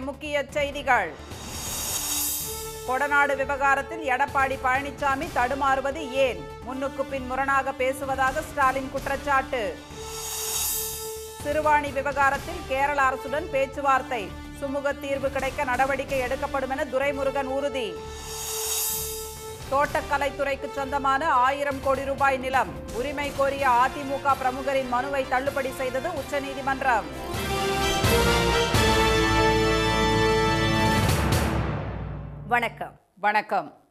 முக்கிய செய்திகள். கொடநாடு விவகாரத்தில் எடப்பாடி பழனிசாமி தடுமாறுவது ஏன்? முன்னுக்கு பின் முரணாக பேசுவதாக ஸ்டாலின் குற்றச்சாட்டு. சிறுவாணி விவகாரத்தில் கேரள அரசுடன் பேச்சுவார்த்தை. சுமூக தீர்வு கிடைக்க நடவடிக்கை எடுக்கப்படும் என துரைமுருகன் உறுதி. தோட்டக்கலைத்துறைக்கு சொந்தமான ஆயிரம் கோடி ரூபாய் நிலம். உரிமை கோரிய அதிமுக பிரமுகரின் மனுவை தள்ளுபடி செய்தது உச்சநீதிமன்றம். வணக்கம். வணக்கம்.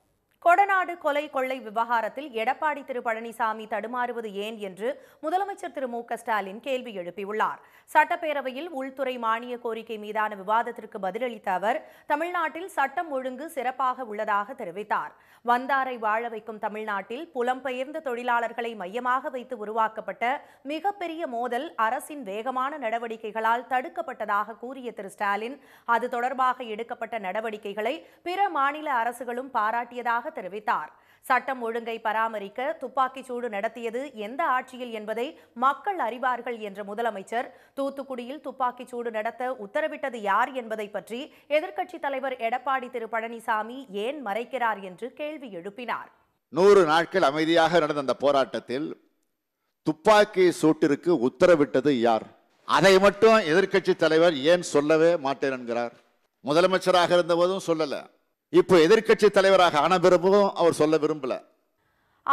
கொடநாடு கொலை கொள்ளை விவகாரத்தில் எடப்பாடி திரு பழனிசாமி தடுமாறுவது ஏன் என்று முதலமைச்சர் திரு மு க ஸ்டாலின் கேள்வி எழுப்பியுள்ளார். சட்டப்பேரவையில் உள்துறை மானிய கோரிக்கை மீதான விவாதத்திற்கு பதிலளித்த அவர் தமிழ்நாட்டில் சட்டம் ஒழுங்கு சிறப்பாக உள்ளதாக தெரிவித்தார். வந்தாரை வாழ வைக்கும் தமிழ்நாட்டில் புலம்பெயர்ந்த தொழிலாளர்களை மையமாக வைத்து உருவாக்கப்பட்ட மிகப்பெரிய மோதல் அரசின் வேகமான நடவடிக்கைகளால் தடுக்கப்பட்டதாக கூறிய திரு ஸ்டாலின் அது தொடர்பாக எடுக்கப்பட்ட நடவடிக்கைகளை பிற மாநில அரசுகளும் பாராட்டியதாக தெரிவித்தார். சட்டம் ஒழுங்கை பராமரிக்க துப்பாக்கிச் சூடு நடத்தியது எந்த ஆட்சியில் என்பதை மக்கள் அறிவார்கள் என்ற முதலமைச்சர் தூத்துக்குடியில் துப்பாக்கிச் சூடு நடத்த உத்தரவிட்டது யார் என்பதை பற்றி எதிர்க்கட்சித் தலைவர் எடப்பாடி திரு பழனிசாமி ஏன் மறைக்கிறார் என்று கேள்வி எழுப்பினார். நூறு நாட்கள் அமைதியாக நடந்த அந்த போராட்டத்தில் துப்பாக்கி சூட்டிற்கு உத்தரவிட்டது யார்? அதை மட்டும் எதிர்க்கட்சி தலைவர் ஏன் சொல்லவே மாட்டேன் என்கிறார். முதலமைச்சராக இருந்தபோதும் சொல்லலை. இப்போ எதிர்க்கட்சி தலைவராக ஆன பிறகும் அவர் சொல்ல விரும்பல.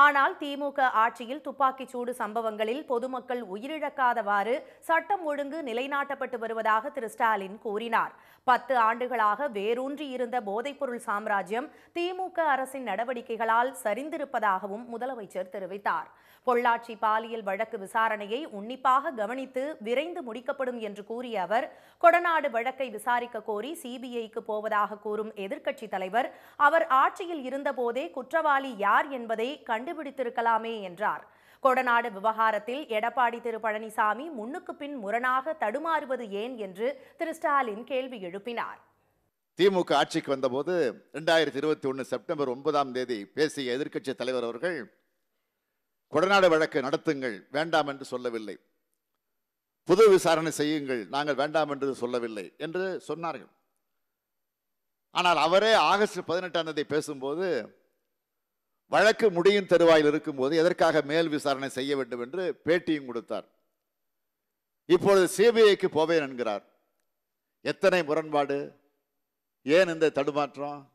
ஆனால் திமுக ஆட்சியில் துப்பாக்கிச் சூடு சம்பவங்களில் பொதுமக்கள் உயிரிழக்காதவாறு சட்டம் ஒழுங்கு நிலைநாட்டப்பட்டு வருவதாக திரு ஸ்டாலின் கூறினார். பத்து ஆண்டுகளாக வேரூன்றி இருந்த போதைப்பொருள் சாம்ராஜ்யம் திமுக அரசின் நடவடிக்கைகளால் சரிந்திருப்பதாகவும் முதலமைச்சர் தெரிவித்தார். பொள்ளாச்சி பாலியல் வழக்கு விசாரணையை உன்னிப்பாக கவனித்து விரைந்து முடிக்கப்படும் என்று கூறிய அவர் கொடநாடு வழக்கை விசாரிக்க கோரி சிபிஐக்கு போவதாக கூறும் எதிர்க்கட்சித் தலைவர் அவர் ஆட்சியில் இருந்தபோதே குற்றவாளி யார் என்பதை கண்டுபிடித்திருக்கலாமே என்றார். கொடநாடு விவகாரத்தில் எடப்பாடி திரு பழனிசாமி முன்னுக்கு பின் முரணாக தடுமாறுவது ஏன் என்று திரு ஸ்டாலின் கேள்வி எழுப்பினார். திமுக ஆட்சிக்கு வந்தபோது ரெண்டாயிரத்தி இருபத்தி ஒன்று செப்டம்பர் ஒன்பதாம் தேதி பேசிய எதிர்க்கட்சி தலைவர் அவர்கள் கொடநாடு வழக்கு நடத்துங்கள் வேண்டாம் என்று சொல்லவில்லை. புது விசாரணை செய்யுங்கள் நாங்கள் வேண்டாம் என்று சொல்லவில்லை என்று சொன்னார்கள். ஆனால் அவரே ஆகஸ்ட் பதினெட்டாம் தேதி பேசும்போது வழக்கு முடியும் தருவாயில் இருக்கும்போது எதற்காக மேல் விசாரணை செய்ய வேண்டும் என்று பேட்டியும் கொடுத்தார். இப்பொழுது சிபிஐக்கு போவேன் என்கிறார். எத்தனை முரண்பாடு? ஏன் இந்த தடுமாற்றம்?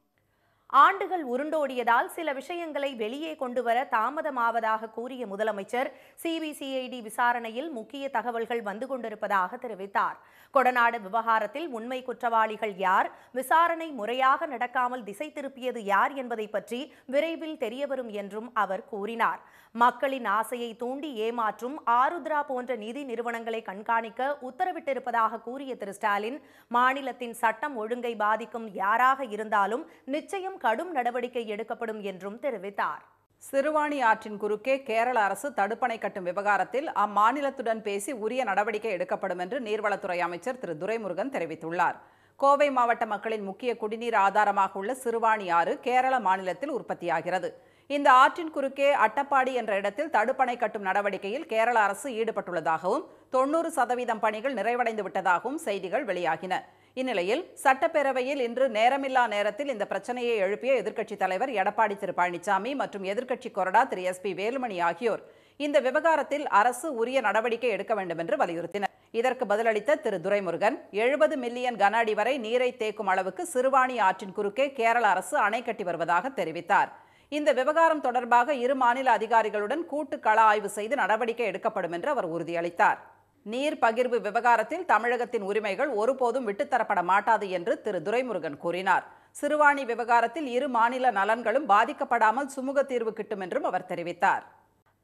ஆண்டுகள் உருண்டோடியதால் சில விஷயங்களை வெளியே கொண்டு வர தாமதமாவதாக கூறிய முதலமைச்சர் சிபிசிஐடி விசாரணையில் முக்கிய தகவல்கள் வந்து கொண்டிருப்பதாக தெரிவித்தார். கொடநாடு விவகாரத்தில் உண்மை குற்றவாளிகள் யார்? விசாரணை முறையாக நடக்காமல் திசை திருப்பியது யார் என்பதை பற்றி விரைவில் தெரியவரும் என்றும் அவர் கூறினார். மக்களின் ஆசையை தூண்டி ஏமாற்றும் ஆருத்ரா போன்ற நிதி நிறுவனங்களை கண்காணிக்க உத்தரவிட்டிருப்பதாக கூறிய திரு ஸ்டாலின் மாநிலத்தின் சட்டம் ஒழுங்கை பாதிக்கும் யாராக இருந்தாலும் நிச்சயம் கடும் நடவடிக்கை எடுக்கப்படும் என்றும் தெரிவித்தார். சிறுவாணி ஆற்றின் குறுக்கே கேரள அரசு தடுப்பணை கட்டும் விவகாரத்தில் அம்மாநிலத்துடன் பேசி உரிய நடவடிக்கை எடுக்கப்படும் என்று நீர்வளத்துறை அமைச்சர் திரு. துரைமுருகன் தெரிவித்துள்ளார். கோவை மாவட்ட மக்களின் முக்கிய குடிநீர் ஆதாரமாக உள்ள சிறுவாணி ஆறு கேரள மாநிலத்தில் உற்பத்தியாகிறது. இந்த ஆற்றின் குறுக்கே அட்டப்பாடி என்ற இடத்தில் தடுப்பணை கட்டும் நடவடிக்கையில் கேரள அரசு ஈடுபட்டுள்ளதாகவும் தொண்ணூறு சதவீதம் பணிகள் நிறைவடைந்து விட்டதாகவும் செய்திகள் வெளியாகின. இந்நிலையில் சட்டப்பேரவையில் இன்று நேரமில்லா நேரத்தில் இந்த பிரச்சனையை எழுப்பிய எதிர்க்கட்சித் தலைவர் எடப்பாடி திரு பழனிசாமி மற்றும் எதிர்க்கட்சி கொறடா திரு எஸ் பி வேலுமணி ஆகியோர் இந்த விவகாரத்தில் அரசு உரிய நடவடிக்கை எடுக்க வேண்டும் என்று வலியுறுத்தினர். இதற்கு பதிலளித்த திரு துரைமுருகன் எழுபது மில்லியன் கன அடி வரை நீரை தேக்கும் அளவுக்கு சிறுவாணி ஆற்றின் குறுக்கே கேரள அரசு அணை கட்டி வருவதாக தெரிவித்தார். இந்த விவகாரம் தொடர்பாக இரு மாநில அதிகாரிகளுடன் கூட்டு கள ஆய்வு செய்து நடவடிக்கை எடுக்கப்படும் என்று அவர் உறுதியளித்தார். நீர் பகிர்வு விவகாரத்தில் தமிழகத்தின் உரிமைகள் ஒருபோதும் விட்டுத்தரப்பட மாட்டாது என்று திரு துரைமுருகன் கூறினார். சிறுவாணி விவகாரத்தில் இரு மாநில நலன்களும் பாதிக்கப்படாமல் சுமூக தீர்வு கிட்டும் என்றும் அவர் தெரிவித்தார்.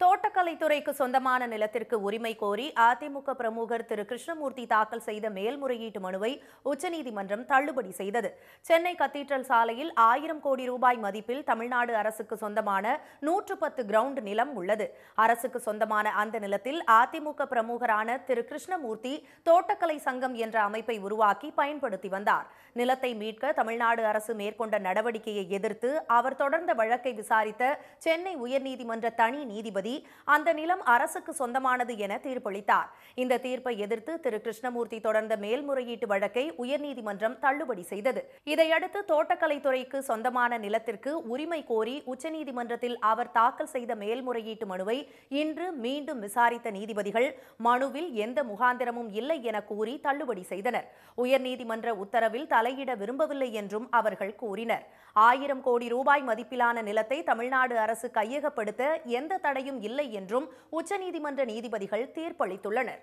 தோட்டக்கலைத்துறைக்கு சொந்தமான நிலத்திற்கு உரிமை கோரி அதிமுக பிரமுகர் திரு. கிருஷ்ணமூர்த்தி தாக்கல் செய்த மேல்முறையீட்டு மனுவை உச்சநீதிமன்றம் தள்ளுபடி செய்தது. சென்னை கத்தீட்ரல் சாலையில் ஆயிரம் கோடி ரூபாய் மதிப்பில் தமிழ்நாடு அரசுக்கு சொந்தமான நூற்று பத்து கிரவுண்ட் நிலம் உள்ளது. அரசுக்கு சொந்தமான அந்த நிலத்தில் அதிமுக பிரமுகரான திரு. கிருஷ்ணமூர்த்தி தோட்டக்கலை சங்கம் என்ற அமைப்பை உருவாக்கி பயன்படுத்தி வந்தார். நிலத்தை மீட்க தமிழ்நாடு அரசு மேற்கொண்ட நடவடிக்கையை எதிர்த்து அவர் தொடர்ந்த வழக்கை விசாரித்த சென்னை உயர்நீதிமன்ற தனி நீதிபதி நீதிபதி அந்த நிலம் அரசுக்கு சொந்தமானது என தீர்ப்பளித்தார். இந்த தீர்ப்பை எதிர்த்து திரு. கிருஷ்ணமூர்த்தி தொடர்ந்த மேல்முறையீட்டு வழக்கை உயர்நீதிமன்றம் தள்ளுபடி செய்தது. இதையடுத்து தோட்டக்கலைத்துறைக்கு சொந்தமான நிலத்திற்கு உரிமை கோரி உச்சநீதிமன்றத்தில் அவர் தாக்கல் செய்த மேல்முறையீட்டு மனுவை இன்று மீண்டும் விசாரித்த நீதிபதிகள் மனுவில் எந்த முகாந்திரமும் இல்லை என கூறி தள்ளுபடி செய்தனர். உயர்நீதிமன்ற உத்தரவில் தலையிட விரும்பவில்லை என்றும் அவர்கள் கூறினர். ஆயிரம் கோடி ரூபாய் மதிப்பிலான நிலத்தை தமிழ்நாடு அரசு கையகப்படுத்த எந்த தடையும் இல்லை என்றும் உச்சநீதிமன்ற நீதிபதிகள் தீர்ப்பளித்துள்ளனர்.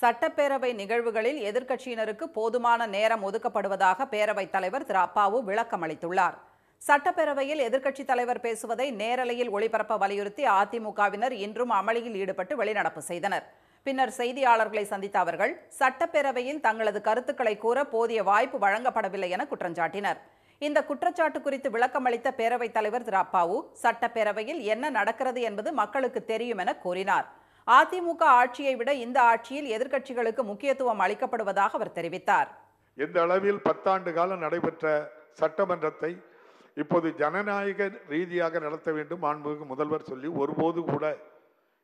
சட்டப்பேரவை நிகழ்வுகளில் எதிர்க்கட்சியினருக்கு போதுமான நேரம் ஒதுக்கப்படுவதாக பேரவைத் தலைவர் திரு. அப்பாவு விளக்கம் அளித்துள்ளார். சட்டப்பேரவையில் எதிர்க்கட்சித் தலைவர் பேசுவதை நேரலையில் ஒளிபரப்ப வலியுறுத்தி அதிமுகவினர் இன்றும் அமளியில் ஈடுபட்டு வெளிநடப்பு செய்தனர். பின்னர் செய்தியாளர்களை சந்தித்த அவர்கள் சட்டப்பேரவையில் தங்களது கருத்துக்களை கூற போதிய வாய்ப்பு வழங்கப்படவில்லை என குற்றஞ்சாட்டினர். இந்த குற்றச்சாட்டு குறித்து விளக்கம் அளித்த பேரவைத் தலைவர் திராப்பாவு சட்டப்பேரவையில் என்ன நடக்கிறது என்பது மக்களுக்கு தெரியும் என கூறினார். அதிமுக ஆட்சியை விட இந்த ஆட்சியில் எதிர்க்கட்சிகளுக்கு முக்கியத்துவம் அளிக்கப்படுவதாக அவர் தெரிவித்தார். எந்த அளவில் பத்தாண்டு காலம் நடைபெற்ற சட்டமன்றத்தை இப்போது ஜனநாயக ரீதியாக நடத்த வேண்டும் மாண்புமிகு முதல்வர் சொல்லி ஒருபோது கூட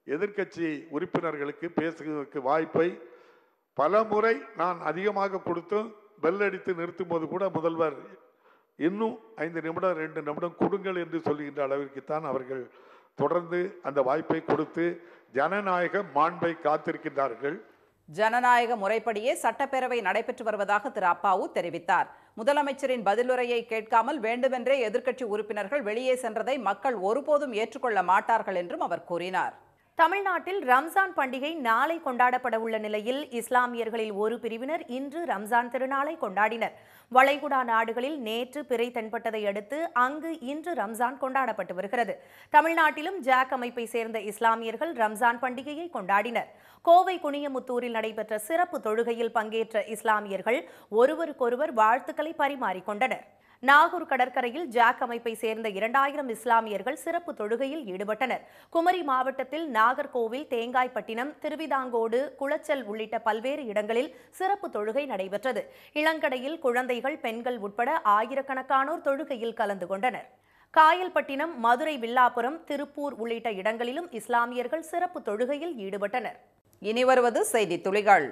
எதிர்க்கட்சி உறுப்பினர்களுக்கு பேசுவதற்கு வாய்ப்பை பல முறை நான் அதிகமாக கொடுத்தும் பெல் அடித்து நிறுத்தும் போது கூட முதல்வர் இன்னும் ஐந்து நிமிடம் ரெண்டு நிமிடம் கொடுங்கள் என்று சொல்லுகின்ற அளவிற்கு தான் அவர்கள் தொடர்ந்து அந்த வாய்ப்பை கொடுத்து ஜனநாயக மாண்பை காத்திருக்கின்றார்கள். ஜனநாயக முறைப்படியே சட்டப்பேரவை நடைபெற்று வருவதாக திரு அப்பாவு தெரிவித்தார். முதலமைச்சரின் பதிலுரையை கேட்காமல் வேண்டுமென்றே எதிர்க்கட்சி உறுப்பினர்கள் வெளியே சென்றதை மக்கள் ஒருபோதும் ஏற்றுக்கொள்ள மாட்டார்கள் என்றும் அவர் கூறினார். தமிழ்நாட்டில் ரம்ஜான் பண்டிகை நாளை கொண்டாடப்பட உள்ள நிலையில் இஸ்லாமியர்களில் ஒரு பிரிவினர் இன்று ரம்ஜான் திருநாளை கொண்டாடினர். வளைகுடா நாடுகளில் நேற்று பிறை தென்பட்டதை அடுத்து அங்கு இன்று ரம்ஜான் கொண்டாடப்பட்டு வருகிறது. தமிழ்நாட்டிலும் ஜாக் அமைப்பை சேர்ந்த இஸ்லாமியர்கள் ரம்ஜான் பண்டிகையை கொண்டாடினர். கோவை குனியமுத்தூரில் நடைபெற்ற சிறப்பு தொழுகையில் பங்கேற்ற இஸ்லாமியர்கள் ஒருவருக்கொருவர் வாழ்த்துக்களை பரிமாறிக்கொண்டனர். நாகூர் கடற்கரையில் ஜாக் அமைப்பை சேர்ந்த இரண்டாயிரம் இஸ்லாமியர்கள் சிறப்பு தொழுகையில் ஈடுபட்டனர். குமரி மாவட்டத்தில் நாகர்கோவில் தேங்காய்பட்டினம் திருவிதாங்கோடு குளச்சல் உள்ளிட்ட பல்வேறு இடங்களில் சிறப்பு தொழுகை நடைபெற்றது. இளங்கடையில் குழந்தைகள் பெண்கள் உட்பட ஆயிரக்கணக்கானோர் தொழுகையில் கலந்து கொண்டனர். காயல்பட்டினம் மதுரை வில்லாபுரம் திருப்பூர் உள்ளிட்ட இடங்களிலும் இஸ்லாமியர்கள் சிறப்பு தொழுகையில் ஈடுபட்டனர். இனி வருவது செய்தி துளிகள்.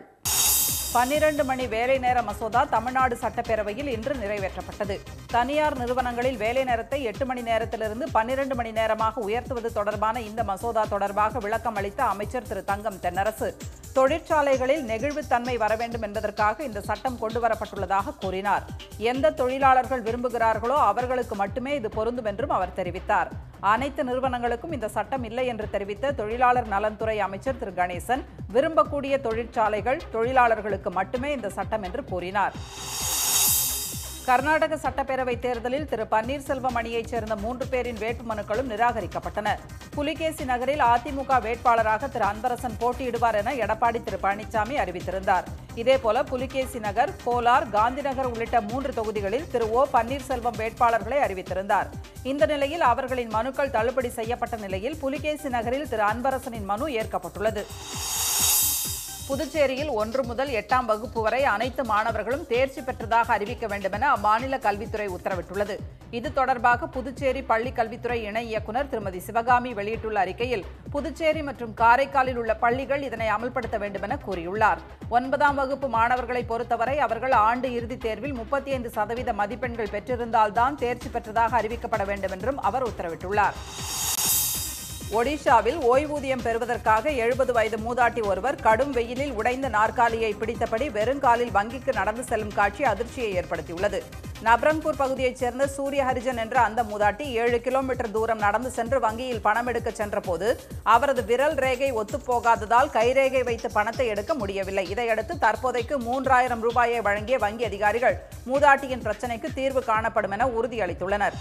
பன்னிரண்டு மணி வேலை நேர மசோதா தமிழ்நாடு சட்டப்பேரவையில் இன்று நிறைவேற்றப்பட்டது. தனியார் நிறுவனங்களில் வேலை நேரத்தை எட்டு மணி நேரத்திலிருந்து பன்னிரண்டு மணி நேரமாக உயர்த்துவது தொடர்பான இந்த மசோதா தொடர்பாக விளக்கம் அளித்த அமைச்சர் திரு தங்கம் தென்னரசு. தொழிற்சாலைகளில் நெகிழ்வுத்தன்மை வர வேண்டும் என்பதற்காக இந்த சட்டம் கொண்டுவரப்பட்டுள்ளதாக கூறினார். எந்த தொழிலாளர்கள் விரும்புகிறார்களோ அவர்களுக்கு மட்டுமே இது பொருந்தும் என்றும் அவர் தெரிவித்தார். அனைத்து நிறுவனங்களுக்கும் இந்த சட்டம் இல்லை என்று தெரிவித்த தொழிலாளர் நலன்துறை அமைச்சர் திரு. கணேசன் விரும்பக்கூடிய தொழிற்சாலைகள் தொழிலாளர்களுக்கு மட்டுமே இந்த சட்டம் என்று கூறினார். கர்நாடக சட்டப்பேரவை தேர்தலில் திரு. பன்னீர்செல்வம் அணியைச் சேர்ந்த மூன்று பேரின் வேட்புமனுக்களும் நிராகரிக்கப்பட்டன. புலிகேசி நகரில் அதிமுக வேட்பாளராக திரு. அன்பரசன் போட்டியிடுவார் என எடப்பாடி திரு. பழனிசாமி அறிவித்திருந்தார். இதேபோல புலிகேசி நகர் கோலார் காந்திநகர் உள்ளிட்ட மூன்று தொகுதிகளில் திரு. ஓ. பன்னீர்செல்வம் வேட்பாளர்களை அறிவித்திருந்தார். இந்த நிலையில் அவர்களின் மனுக்கள் தள்ளுபடி செய்யப்பட்ட நிலையில் புலிகேசி நகரில் திரு. அன்பரசனின் மனு ஏற்கப்பட்டுள்ளது. புதுச்சேரியில் ஒன்று முதல் எட்டாம் வகுப்பு வரை அனைத்து மாணவர்களும் தேர்ச்சி பெற்றதாக அறிவிக்க வேண்டும் என அம்மாநில கல்வித்துறை உத்தரவிட்டுள்ளது. இது தொடர்பாக புதுச்சேரி பள்ளி கல்வித்துறை இணை இயக்குநர் திருமதி சிவகாமி வெளியிட்டுள்ள அறிக்கையில் புதுச்சேரி மற்றும் காரைக்காலில் உள்ள பள்ளிகள் இதனை அமல்படுத்த வேண்டும் என கூறியுள்ளார். ஒன்பதாம் வகுப்பு மாணவர்களை பொறுத்தவரை அவர்கள் ஆண்டு இறுதித் தேர்வில் முப்பத்தி ஐந்து சதவீத மதிப்பெண்கள் பெற்றிருந்தால்தான் தேர்ச்சி பெற்றதாக அறிவிக்கப்பட வேண்டும் என்றும் அவர் உத்தரவிட்டுள்ளார். ஒடிஷாவில் ஓய்வூதியம் பெறுவதற்காக எழுபது வயது மூதாட்டி ஒருவர் கடும் வெயிலில் உடைந்த நாற்காலியை பிடித்தபடி வெறுங்காலில் வங்கிக்கு நடந்து செல்லும் காட்சி அதிர்ச்சியை ஏற்படுத்தியுள்ளது. நப்ரங்பூர் பகுதியைச் சேர்ந்த சூரிய ஹரிஜன் என்ற அந்த மூதாட்டி ஏழு கிலோமீட்டர் தூரம் நடந்து சென்று வங்கியில் பணம் எடுக்க சென்றபோது அவரது விரல் ரேகை ஒத்துப்போகாததால் கைரேகை வைத்து பணத்தை எடுக்க முடியவில்லை. இதையடுத்து தற்போதைக்கு மூன்றாயிரம் ரூபாயை வழங்கிய வங்கி அதிகாரிகள் மூதாட்டியின் பிரச்சினைக்கு தீர்வு காணப்படும் என உறுதியளித்துள்ளனர்.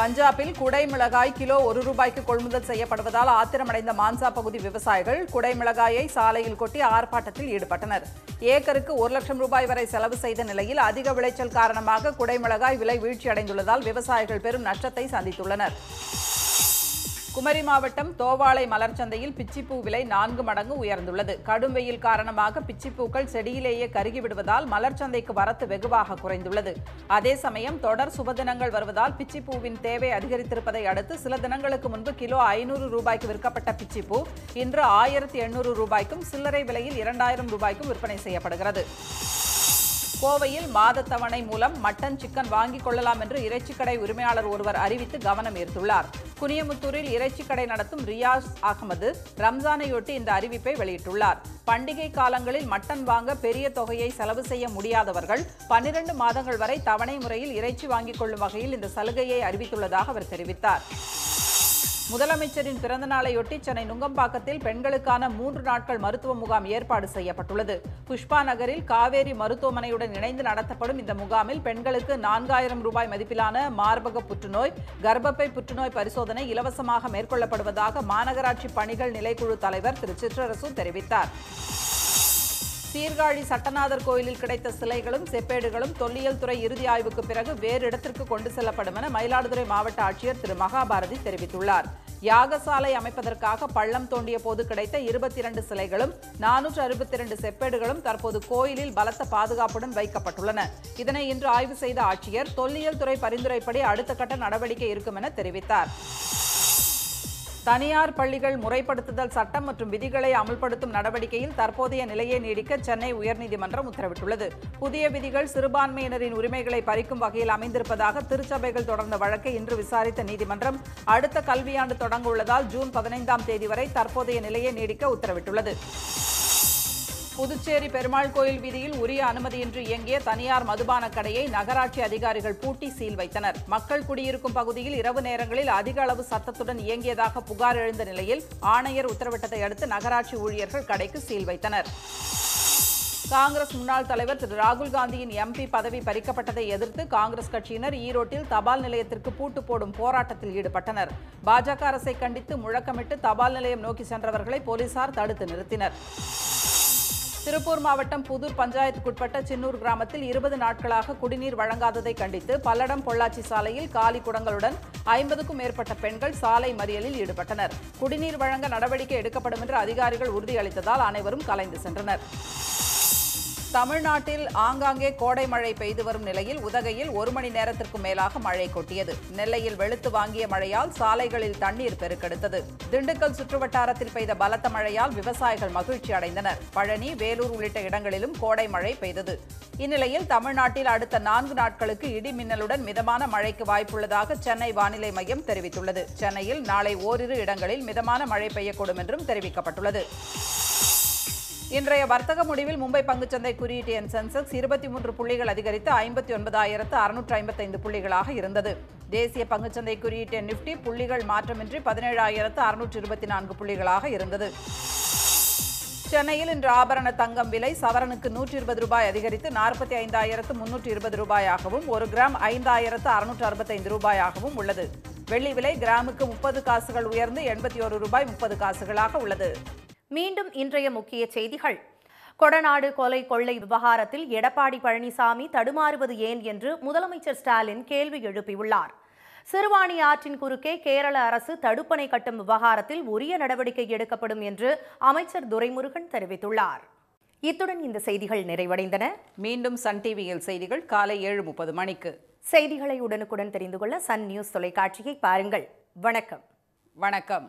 பஞ்சாபில் குடை மிளகாய் கிலோ ஒரு ரூபாய்க்கு கொள்முதல் செய்யப்படுவதால் ஆத்திரமடைந்த மான்சா பகுதி விவசாயிகள் குடை மிளகாயை சாலையில் கொட்டி ஆர்ப்பாட்டத்தில் ஈடுபட்டனர். ஏக்கருக்கு ஒரு லட்சம் ரூபாய் வரை செலவு செய்த நிலையில் அதிக விளைச்சல் காரணமாக குடை மிளகாய் விலை வீழ்ச்சியடைந்துள்ளதால் விவசாயிகள் பெரும் நஷ்டத்தை சந்தித்துள்ளனர். குமரி மாவட்டம் தோவாளை மலர்ச்சந்தையில் பிச்சிப்பூ விலை நான்கு மடங்கு உயர்ந்துள்ளது. கடும் வெயில் காரணமாக பிச்சிப்பூக்கள் செடியிலேயே கருகிவிடுவதால் மலர் சந்தைக்கு வரத்து வெகுவாக குறைந்துள்ளது. அதே சமயம் தொடர் சுபதினங்கள் வருவதால் பிச்சிப்பூவின் தேவை அதிகரித்திருப்பதை அடுத்து சில தினங்களுக்கு முன்பு கிலோ ஐநூறு ரூபாய்க்கு விற்கப்பட்ட பிச்சிப்பூ இன்று ஆயிரத்தி எண்ணூறு ரூபாய்க்கும் சில்லறை விலையில் இரண்டாயிரம் ரூபாய்க்கும் விற்பனை செய்யப்படுகிறது. கோவையில் மாதத்தவணை தவணை மூலம் மட்டன் சிக்கன் வாங்கிக் கொள்ளலாம் என்று இறைச்சிக்கடை உரிமையாளர் ஒருவர் அறிவித்து கவனம் ஈர்த்துள்ளார். குனியமுத்தூரில் இறைச்சிக்கடை நடத்தும் ரியாஸ் அகமது ரம்ஜானையொட்டி இந்த அறிவிப்பை வெளியிட்டுள்ளார். பண்டிகை காலங்களில் மட்டன் வாங்க பெரிய தொகையை செலவு செய்ய முடியாதவர்கள் பன்னிரண்டு மாதங்கள் வரை தவணை முறையில் இறைச்சி வாங்கிக் கொள்ளும் வகையில் இந்த சலுகையை அறிவித்துள்ளதாக அவர் தெரிவித்தார். முதலமைச்சரின் பிறந்த நாளையொட்டி சென்னை நுங்கம்பாக்கத்தில் பெண்களுக்கான மூன்று நாட்கள் மருத்துவ முகாம் ஏற்பாடு செய்யப்பட்டுள்ளது. புஷ்பா நகரில் காவேரி மருத்துவமனையுடன் இணைந்து நடத்தப்படும் இந்த முகாமில் பெண்களுக்கு நான்காயிரம் ரூபாய் மதிப்பிலான மார்பக புற்றுநோய் கர்ப்பப்பை புற்றுநோய் பரிசோதனை இலவசமாக மேற்கொள்ளப்படுவதாக மாநகராட்சி பணிகள் நிலைக்குழு தலைவர் திரு சிற்றரசு தெரிவித்தார். சீர்காழி சட்டநாதர் கோயிலில் கிடைத்த சிலைகளும் செப்பேடுகளும் தொல்லியல் துறை இறுதி ஆய்வுக்கு பிறகு வேறு இடத்திற்கு கொண்டு செல்லப்படும் என மயிலாடுதுறை மாவட்ட ஆட்சியர் திரு. மகாபாரதி தெரிவித்துள்ளார். யாகசாலை அமைப்பதற்காக பள்ளம் தோண்டிய போது கிடைத்த இருபத்தி இரண்டு சிலைகளும் நானூற்று அறுபத்தி இரண்டு செப்பேடுகளும் தற்போது கோயிலில் பலத்த பாதுகாப்புடன் வைக்கப்பட்டுள்ளன. இதனை இன்று ஆய்வு செய்த ஆட்சியர் தொல்லியல் துறை பரிந்துரைப்படி அடுத்த கட்ட நடவடிக்கை இருக்கும் என தெரிவித்தார். தனியார் பள்ளிகள் முறைப்படுத்துதல் சட்டம் மற்றும் விதிகளை அமல்படுத்தும் நடவடிக்கையில் தற்போதைய நிலையை நீடிக்க சென்னை உயர்நீதிமன்றம் உத்தரவிட்டுள்ளது. புதிய விதிகள் சிறுபான்மையினரின் உரிமைகளை பறிக்கும் வகையில் அமைந்திருப்பதாக திருச்சபைகள் தொடர்ந்த வழக்கை இன்று விசாரித்த நீதிமன்றம் அடுத்த கல்வியாண்டு தொடங்க உள்ளதால் ஜூன் பதினைந்தாம் தேதி வரை தற்போதைய நிலையை நீடிக்க உத்தரவிட்டுள்ளது. புதுச்சேரி பெருமாள் கோயில் வீதியில் உரிய அனுமதியின்றி இயங்கிய தனியார் மதுபான கடையை நகராட்சி அதிகாரிகள் பூட்டி சீல் வைத்தனர். மக்கள் குடியிருக்கும் பகுதியில் இரவு நேரங்களில் அதிக அளவு சத்தத்துடன் இயங்கியதாக புகார் எழுந்த நிலையில் ஆணையர் உத்தரவிட்டதை அடுத்து நகராட்சி ஊழியர்கள் கடைக்கு சீல் வைத்தனர். காங்கிரஸ் முன்னாள் தலைவர் திரு ராகுல் காந்தியின் எம்பி பதவி பறிக்கப்பட்டதை எதிர்த்து காங்கிரஸ் கட்சியினர் ஈரோட்டில் தபால் நிலையத்திற்கு பூட்டு போடும் போராட்டத்தில் ஈடுபட்டனர். பாஜக அரசை கண்டித்து முழக்கமிட்டு தபால் நிலையம் நோக்கி சென்றவர்களை போலீசார் தடுத்து நிறுத்தினர். திருப்பூர் மாவட்டம் புதூர் பஞ்சாயத்துக்குட்பட்ட சின்னூர் கிராமத்தில் இருபது நாட்களாக குடிநீர் வழங்காததை கண்டித்து பல்லடம் பொள்ளாச்சி சாலையில் காலி குடங்களுடன் ஐம்பதுக்கும் மேற்பட்ட பெண்கள் சாலை மறியலில் ஈடுபட்டனர். குடிநீர் வழங்க நடவடிக்கை எடுக்கப்படும் என்று அதிகாரிகள் உறுதியளித்ததால் அனைவரும் கலைந்து சென்றனர். தமிழ்நாட்டில் ஆங்காங்கே கோடை மழை பெய்து வரும் நிலையில் உதகையில் ஒரு மணி நேரத்திற்கு மேலாக மழை கொட்டியது. நெல்லையில் வெளுத்து வாங்கிய மழையால் சாலைகளில் தண்ணீர் பெருக்கெடுத்தது. திண்டுக்கல் சுற்றுவட்டாரத்தில் பெய்த பலத்த மழையால் விவசாயிகள் மகிழ்ச்சி அடைந்தனர். பழனி வேலூர் உள்ளிட்ட இடங்களிலும் கோடை மழை பெய்தது. இந்நிலையில் தமிழ்நாட்டில் அடுத்த நான்கு நாட்களுக்கு இடி மின்னலுடன் மிதமான மழைக்கு வாய்ப்புள்ளதாக சென்னை வானிலை மையம் தெரிவித்துள்ளது. சென்னையில் நாளை ஓரிரு இடங்களில் மிதமான மழை பெய்யக்கூடும் என்றும் தெரிவிக்கப்பட்டுள்ளது. இன்றைய வர்த்தக முடிவில் மும்பை பங்குச்சந்தை குறியீட்டு எண் சென்செக்ஸ் இருபத்தி மூன்று புள்ளிகள் அதிகரித்து ஐம்பத்தி ஒன்பதாயிரத்து அறுநூற்று ஐம்பத்தைந்து புள்ளிகளாக இருந்தது. தேசிய பங்குச்சந்தை குறியீட்டு எண் நிப்டி புள்ளிகள் மாற்றமின்றி பதினேழாயிரத்து அறுநூற்று இருபத்தி நான்கு புள்ளிகளாக இருந்தது. சென்னையில் இன்று ஆபரண தங்கம் விலை சவரனுக்கு நூற்றி இருபது ரூபாய் அதிகரித்து நாற்பத்தி ஐந்தாயிரத்து முன்னூற்றி இருபது ரூபாயாகவும் ஒரு கிராம் ஐந்தாயிரத்து அறுநூற்று அறுபத்தைந்து ரூபாயாகவும் உள்ளது. வெள்ளி விலை கிராமுக்கு முப்பது காசுகள் உயர்ந்து எண்பத்தி ஒரு ரூபாய் முப்பது காசுகளாக உள்ளது. மீண்டும் இன்றைய முக்கிய செய்திகள். கொடநாடு கொலை கொள்ளை விவகாரத்தில் எடப்பாடி பழனிசாமி தடுமாறுவது ஏன் என்று முதலமைச்சர் ஸ்டாலின் கேள்வி எழுப்பியுள்ளார். சிறுவாணி ஆற்றின் குறுக்கே கேரள அரசு தடுப்பணை கட்டும் விவகாரத்தில் உரிய நடவடிக்கை எடுக்கப்படும் என்று அமைச்சர் துரைமுருகன் தெரிவித்துள்ளார். இத்துடன் இந்த செய்திகள் நிறைவடைந்தன. மீண்டும் சன் டிவியில் செய்திகள் காலை ஏழு முப்பது மணிக்கு. செய்திகளை உடனுக்குடன் தெரிந்து கொள்ள சன் நியூஸ் தொலைக்காட்சியை பாருங்கள். வணக்கம். வணக்கம்.